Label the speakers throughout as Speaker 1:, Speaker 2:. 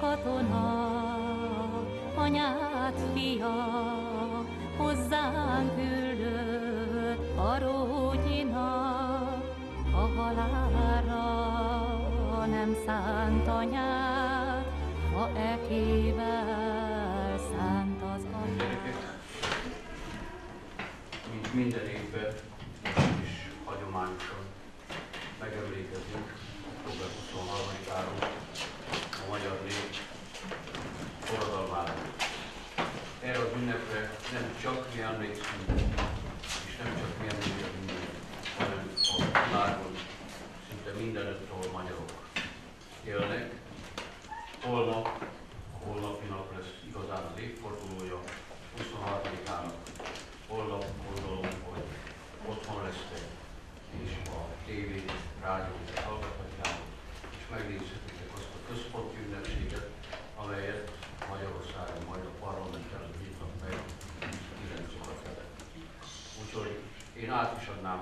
Speaker 1: katona, anyát fia, hozzánk küldött a rógyina, a halálra nem szánt anyát, ha ekével szánt az.
Speaker 2: Mint minden nem csak mi emlékszünk, és nem csak mi emlékezünk, hanem a világon szinte mindenütt, ahol magyarok élnek. Holnap,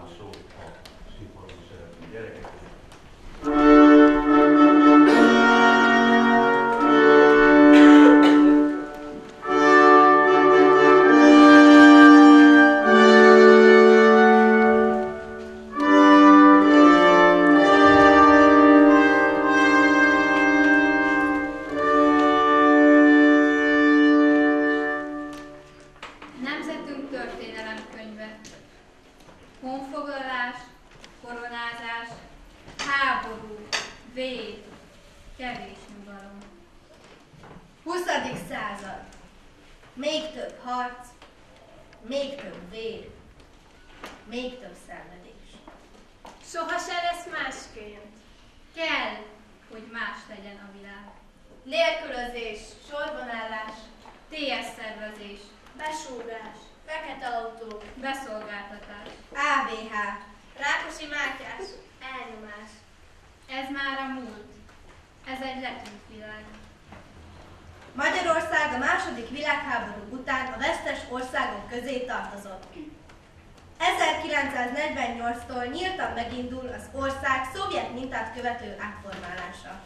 Speaker 2: is adnám a szót a színpadon szereplő gyerekeknek,
Speaker 3: kevés nyugalom.
Speaker 4: 20. század. Még több harc, még több vér, még több szenvedés.
Speaker 5: Soha se lesz másként.
Speaker 3: Kell, hogy más legyen a világ.
Speaker 4: Nélkülözés, világháború után a vesztes országok közé tartozott. 1948-tól nyíltan megindul az ország szovjet mintát követő átformálása.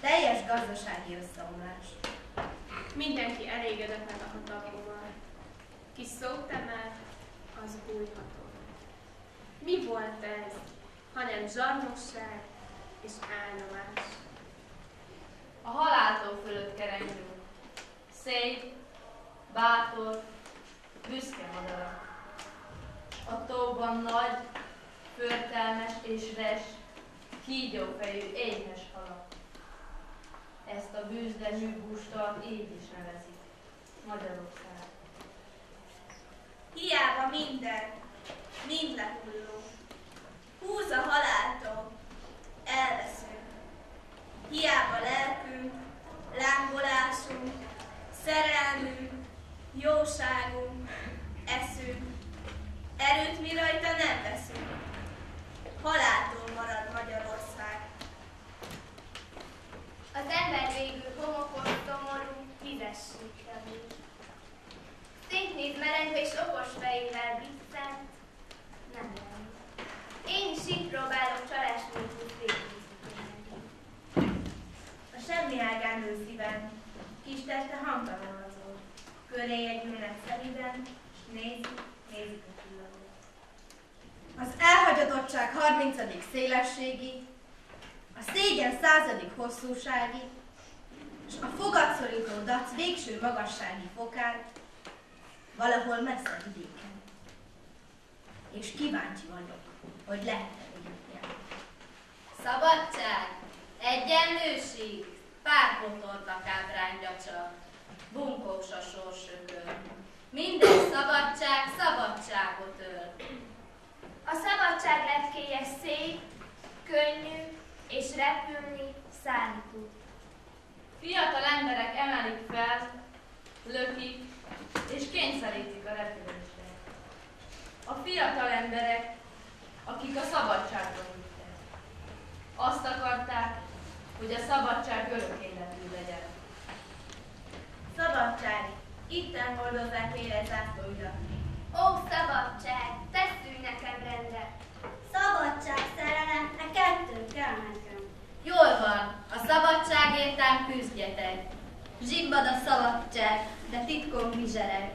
Speaker 4: Teljes gazdasági összeomlás.
Speaker 5: Mindenki elégedetlen a hatalommal. Ki szót emel, az bújható. Mi volt ez, hanem zsarnosság és elnyomás?
Speaker 6: A haláltól fölött kerengünk. Szép, bátor, büszke madarak. A tóban nagy, förtelmes és res, kígyófejű, éhes halak. Ezt a bűzlemű bústalat így is nevezik. Magyarország.
Speaker 7: Hiába minden, mind lehulló. Húz a haláltól,
Speaker 8: és okos fejével viccent, nem. Én is így próbálok csalás nélkül.
Speaker 7: A semmi ágán szívem, kis teste hangtalanazó. Köré együlnek szeliden, s nézik, nézik a csillagot.
Speaker 4: Az elhagyatottság 30. szélességi, a szégyen századik hosszúsági, és a fogatszorító dac végső magassági fokán valahol messze vidéken. És kíváncsi vagyok, hogy lehet-e.
Speaker 6: Szabadság, egyenlőség, párpontoltak ábrányra csak, bunkós a sorsökör. Minden szabadság szabadságot öl.
Speaker 8: A szabadság lepkéje szép, könnyű, és repülni, szállni tud.
Speaker 6: Fiatal emberek emelik fel, lökik és kényszerítik a repülésre. A fiatal emberek, akik a szabadságon hittek. Azt akarták, hogy a szabadság örök életű legyen.
Speaker 7: Szabadság, itten hordozzák élet zászlóidat.
Speaker 8: Ó, szabadság, tesszünk nekem rendet!
Speaker 9: Szabadság, szerelem, e kettő kell nekem. Jól van, a szabadság értem küzdjetek. Zsibbad a szabadság, de titkon vizsereg,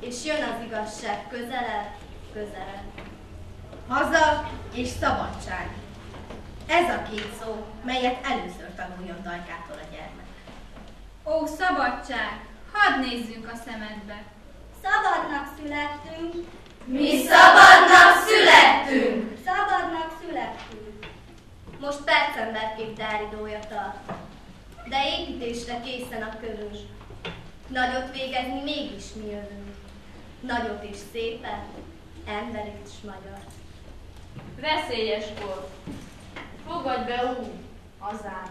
Speaker 9: és jön az igazság közelebb, közelebb.
Speaker 4: Haza és szabadság. Ez a két szó, melyet először tanuljon Dajkától a gyermek.
Speaker 3: Ó, szabadság! Hadd nézzünk a szemedbe!
Speaker 9: Szabadnak születtünk,
Speaker 4: Mi szabadnak születtünk!
Speaker 9: szabadnak születtünk. Most percemberképp dáridója tart, de építésre készen a körös. Nagyot végezni mégis mi jövünk. Nagyot és szépen, embert és magyar.
Speaker 6: Veszélyes volt. Fogadj be úgy, azán,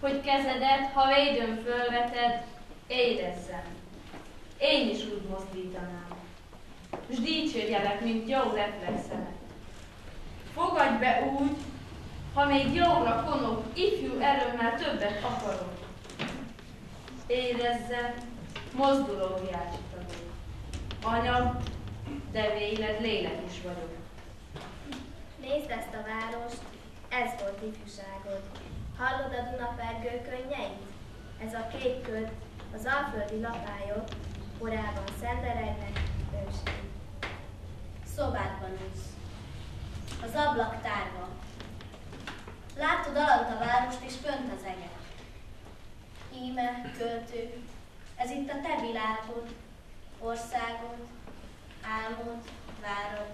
Speaker 6: hogy kezedet, ha védőn fölveted, érezzem. Én is úgy mozdítanám. S dicsérjelek, mint jó reflexemet. Fogadj be úgy, ha még jóra konok, ifjú erőmmel többet akarok. Érezzem, mozduló viácsitagok. Anyag, de véled lélek is vagyok.
Speaker 9: Nézd ezt a várost, ez volt ifjúságod. Hallod a Dunapergő könnyeit? Ez a kék köd, az alföldi lapályok, korábban szenderegnek ősei. Szobádban ülsz. Az ablak tárva. Látod alant a várost és fönt az eget. Íme, költő, ez itt a te világod, országod, álmod, várod,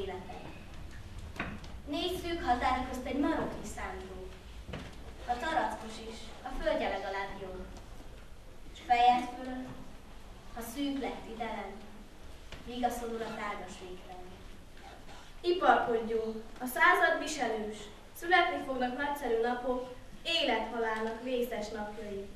Speaker 9: életed. Négy szűk határ közt egy maroknyi szántó. A tarackos is, a földje legalább jó. S fejed fölött, ha szűk lett idelen, vigaszolul a tárgas végtelen.
Speaker 7: Iparkodjunk, a század viselős, születni fognak nagyszerű napok, élethalálnak vészes napjai.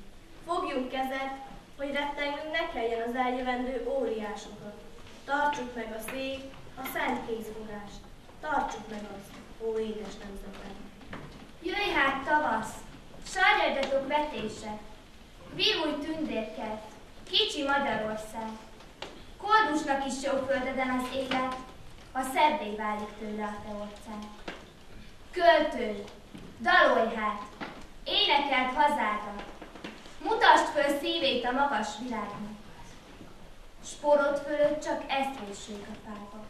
Speaker 7: Fogjunk kezet, hogy rettengnünk ne kelljen az eljövendő óriásokat. Tartsuk meg a szép, a szent kézfogást. Tartsuk meg azt, ó édes nemzetem.
Speaker 8: Jöjj hát tavasz, sárjadjatok vetése, vívúj tündérkert, kicsi Magyarország. Koldusnak is jó földeden az élet, ha szebbé válik tőle a te ország. Költő, dalolj hát, énekelt hazádat, mutasd föl szívét a magas világnak. Sporod fölött csak ezt véssék a fába.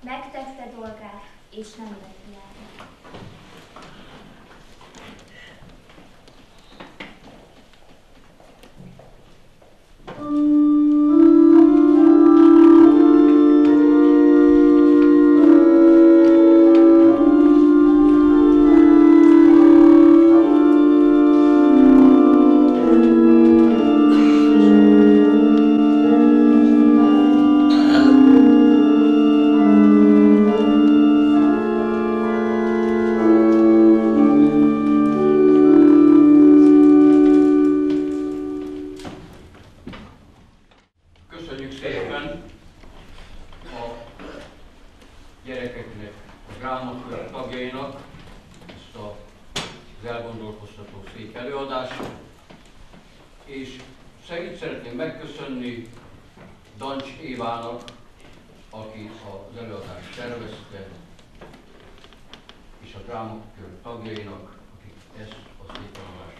Speaker 8: Megtette dolgát, és nem lett hiába.
Speaker 1: Gyerekeknek, a drámakör tagjainak ezt a, az elgondolkoztató szék előadást, és szerint szeretném megköszönni Dancs Évának, aki az előadást tervezte, és a drámakör tagjainak, akik ezt a szép előadást